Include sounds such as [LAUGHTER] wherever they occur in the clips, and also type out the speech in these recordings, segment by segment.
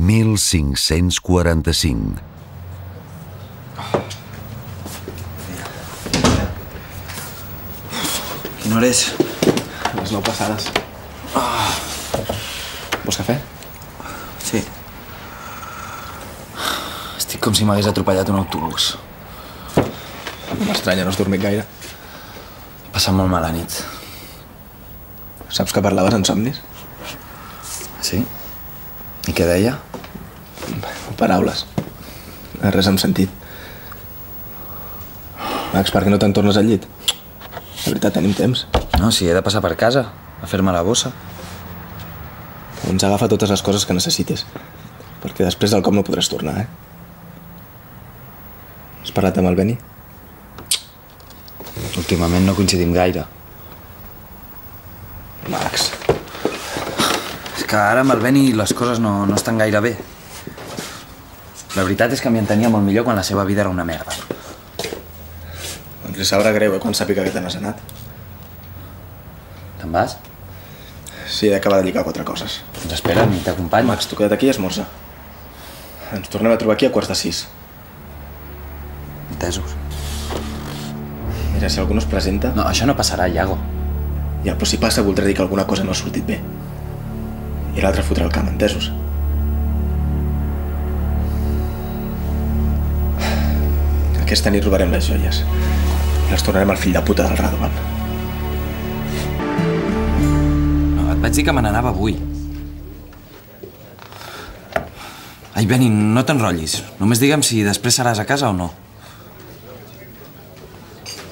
1545. Quina hora és? Les nou passades. Ah. Vols cafè? Sí. Estic com si m'hagués atropellat un autobús. No m'estranya, no has dormit gaire. He passat molt mala nit. Saps que parlaves en somnis? Sí? I què deia? Paraules. Res amb sentit. Max, per què no te'n tornes al llit? De veritat, tenim temps. No, si he de passar per casa, a fer-me la bossa. Doncs agafa totes les coses que necessitis. Perquè després del cop no podràs tornar, eh? Has parlat amb el Beni? Últimament no coincidim gaire. Max. És que ara amb el Beni les coses no, no estan gaire bé. La veritat és que m'hi entenia molt millor quan la seva vida era una merda. Doncs li sabrà greu, eh, quan sàpiga que te n'has anat. Te'n vas? Sí, he d'acabar de lligar quatre coses. Doncs espera'm i t'acompanyo. Max, tu queda't aquí i esmorza. Ens tornem a trobar aquí a quarts de sis. Entesos. Mira, si algú no es presenta... No, això no passarà, Iago. Ja, però si passa voldrà dir que alguna cosa no ha sortit bé. I l'altre fotrà el camp, entesos? Aquesta nit robarem les joies. I les tornarem al fill de puta del Radovan. No, et vaig dir que me n'anava avui. Ai, Beni, no t'enrotllis. Només digue'm si després seràs a casa o no.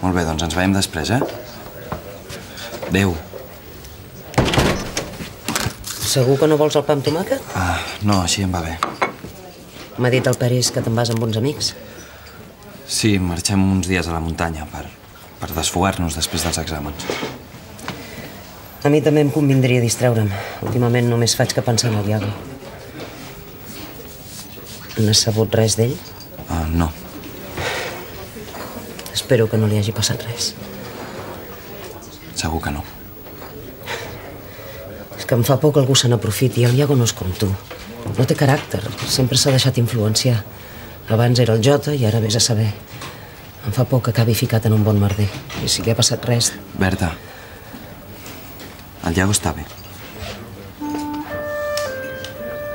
Molt bé, doncs ens veiem després, eh? Adéu. Segur que no vols el pa amb tomàquet? Ah, no, així em va bé. M'ha dit el Peris que te'n vas amb uns amics. Sí, marxem uns dies a la muntanya per, per desfogar-nos després dels exàmens. A mi també em convindria distreure'm. Últimament només faig que pensar en el Iago. N'has sabut res d'ell? Ah, no. Espero que no li hagi passat res. Segur que no. Que em fa por que algú se n'aprofiti. El Iago no és com tu. No té caràcter. Sempre s'ha deixat influenciar. Abans era el Jota i ara vés a saber. Em fa por que acabi ficat en un bon merder. I si li ha passat res... Berta, el Iago està bé.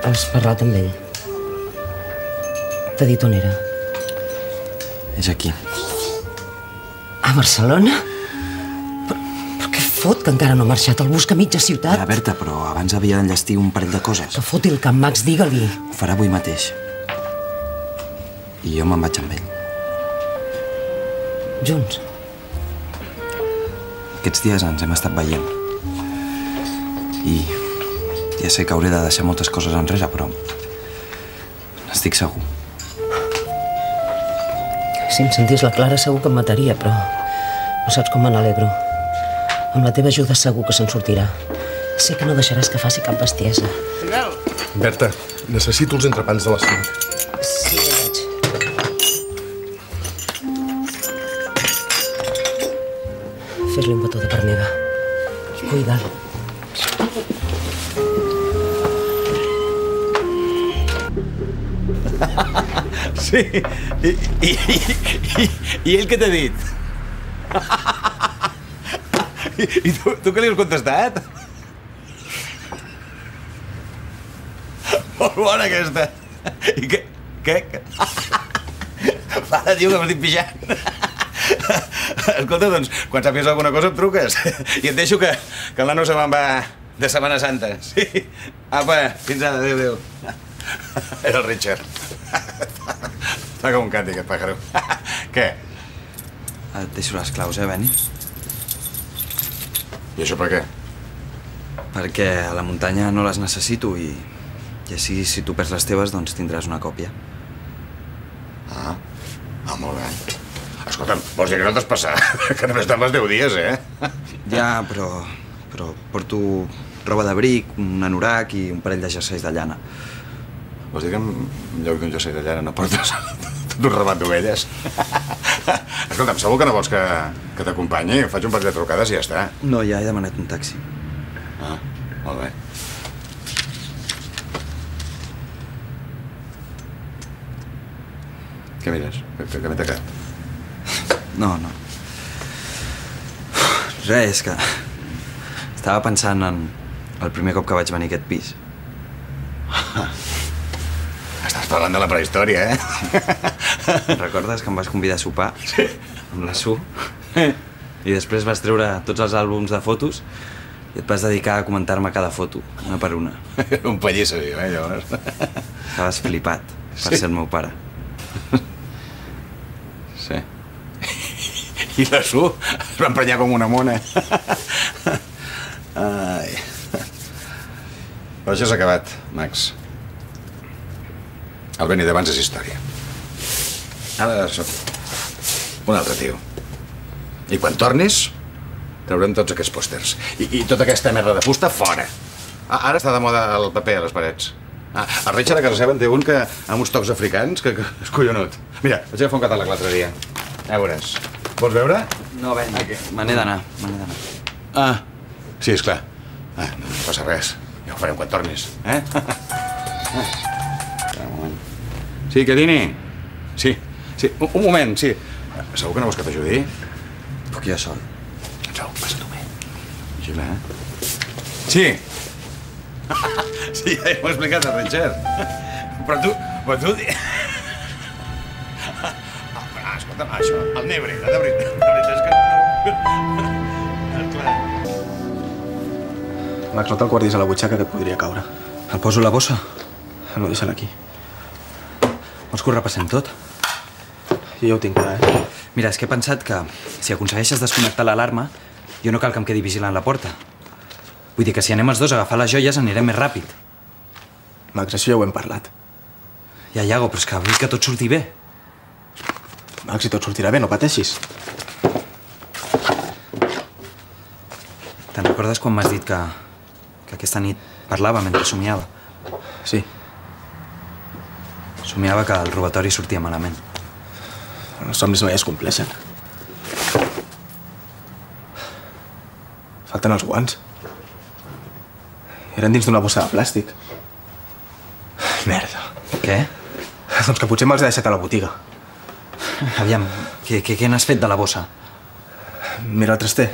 Has parlat amb ell? T'ha dit on era? És aquí. A Barcelona? Fot que encara no ha marxat? El busca a mitja ciutat? Ja, Berta, però abans havia d'enllestir un parell de coses. Que foti el camp, Max, digue-li. Ho farà avui mateix. I jo me'n vaig amb ell. Junts? Aquests dies ens hem estat veient. I ja sé que hauré de deixar moltes coses enrere, però n'estic segur. Si em sentís la Clara segur que em mataria, però no saps com me n'alegro. Amb la teva ajuda segur que se'n sortirà. Sé que no deixaràs que faci cap bestiesa. Berta, necessito els entrepans de les 5. Sí, veig. Fes-li un petó de part meva. I cuida'l. [LAUGHS] Sí. I, i, i, i ell què t'ha dit? [LAUGHS] I, tu, tu què li has contestat? Molt bona aquesta. I què? Què? Para, tio, que m'estic pixant. Escolta, doncs, quan sàpies alguna cosa em truques. I et deixo que, que el nano se me'n va de Setmana Santa. Sí. Apa, fins ara, adéu, adéu. Era el Richard. Està com un càntic, aquest pàjaro. Què? Et deixo les claus, eh, Beni? I això per què? Perquè a la muntanya no les necessito i, i així, si tu perds les teves, doncs tindràs una còpia. Ah, ah molt bé. Escolta'm, vols dir que no t'has passat? [LAUGHS] Que només tardes 10 dies, eh? [LAUGHS] Ja, però, però porto roba d'abric, un anorac i un parell de jerseis de llana. Vols dir que en lloc d'un jersei de llana no portes [LAUGHS] tot un ramat d'ovelles? [LAUGHS] Escolta'm, segur que no vols que, que t'acompanyi? Faig un parell de trucades i ja està. No, ja he demanat un taxi. Ah, molt bé. Què mires? Que, que, m'he tacat? No, no. Res, és que... Estava pensant en el primer cop que vaig venir a aquest pis. [LAUGHS] Parlant de la prehistòria, eh? Recordes que em vas convidar a sopar? Sí. Amb la Su? I després vas treure tots els àlbums de fotos i et vas dedicar a comentar-me cada foto, una per una. [LAUGHS] Un pallissa, diu, eh, llavors. Estaves flipat per Sí. ser el meu pare. Sí. I la Su es va emprenyar com una mona. Ai. Però això s'ha acabat, Max. El Benny d'abans és història. Ara sóc un altre tio. I quan tornis, traurem tots aquests pòsters. I, I tota aquesta merda de fusta fora. Ah, ara està de moda el paper a les parets. Ah, el Richard a casa seva en té un que amb uns tocs africans que, que és collonut. Mira, vaig agafar un catàleg l'altre dia. Ja veuràs. Vols veure? No, Ben, me n'he d'anar, me n'he d'anar. Ah, sí, és clar. Ah, no passa res. Ja ho farem quan tornis, eh? [LAUGHS] Sí, Cadini? Sí, sí, un, un moment, sí. Segur que no vols que t'ajudi? Puc jo sol. Doncs au, passa tu bé. Vigila, eh? Sí. [LAUGHS] sí, ja ho he explicat a Richard. Però tu, però tu... [LAUGHS] Ah, escolta'm, això, el Nebre, la de veritat, veritat és que... Esclar. Max, no te'l guardis a la butxaca que et podria caure. El poso a la bossa? No, deixa'l aquí. Vols que ho repassem tot? Jo ja ho tinc clar, eh? Mira, és que he pensat que si aconsegueixes desconnectar l'alarma, jo no cal que em quedi vigilant la porta. Vull dir que si anem els dos a agafar les joies anirem més ràpid. Max, això ja ho hem parlat. Ja, Iago, però és que vull que tot surti bé. Max, si tot sortirà bé, no pateixis. Te'n recordes quan m'has dit que, que aquesta nit parlava mentre somiava? Sí. Somiava que el robatori sortia malament. Els somnis mai es compleixen. Falten els guants. Eren dins d'una bossa de plàstic. Merda. Què? Doncs que potser me'ls he deixat a la botiga. Aviam, què, què, què n'has fet de la bossa? Mira el traster.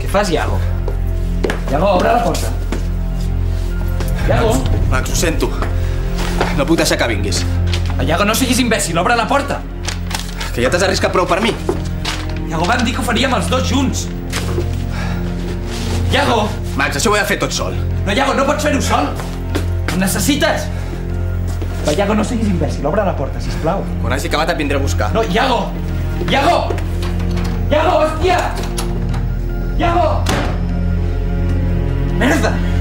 Què fas, Iago? Iago, obre la porta. Iago! Max, ho sento. No puc deixar que vinguis. Iago, no siguis imbècil, obre la porta! Que ja t'has arriscat prou per mi. Iago, vam dir que ho faríem els dos junts. Iago! Max, això ho he de fer tot sol. No, Iago, no pots fer-ho sol. Em necessites. Va, Iago, no siguis imbècil, obre la porta, sisplau. Quan hagi acabat et vindré a buscar. No, Iago! Iago! Iago, hòstia! Iago! Merda!